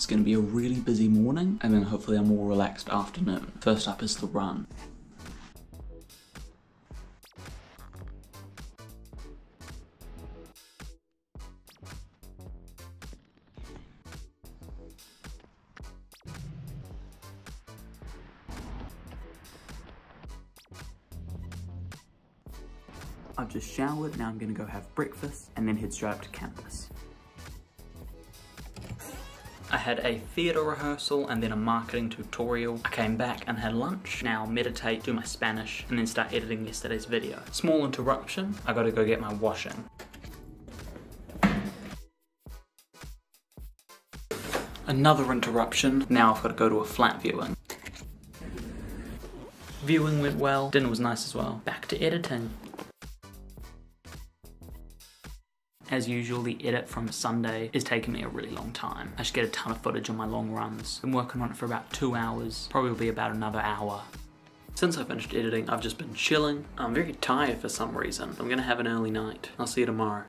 It's going to be a really busy morning and then hopefully a more relaxed afternoon. First up is the run. I've just showered, now I'm gonna go have breakfast and then head straight up to campus. Had a theatre rehearsal and then a marketing tutorial. I came back and had lunch. Now meditate, do my Spanish, and then start editing yesterday's video. Small interruption, I gotta go get my washing. Another interruption, now I've gotta go to a flat viewing. Viewing went well, dinner was nice as well. Back to editing. As usual, the edit from Sunday is taking me a really long time. I should get a ton of footage on my long runs. Been working on it for about two hours, probably will be about another hour. Since I finished editing, I've just been chilling. I'm very tired for some reason. I'm gonna have an early night. I'll see you tomorrow.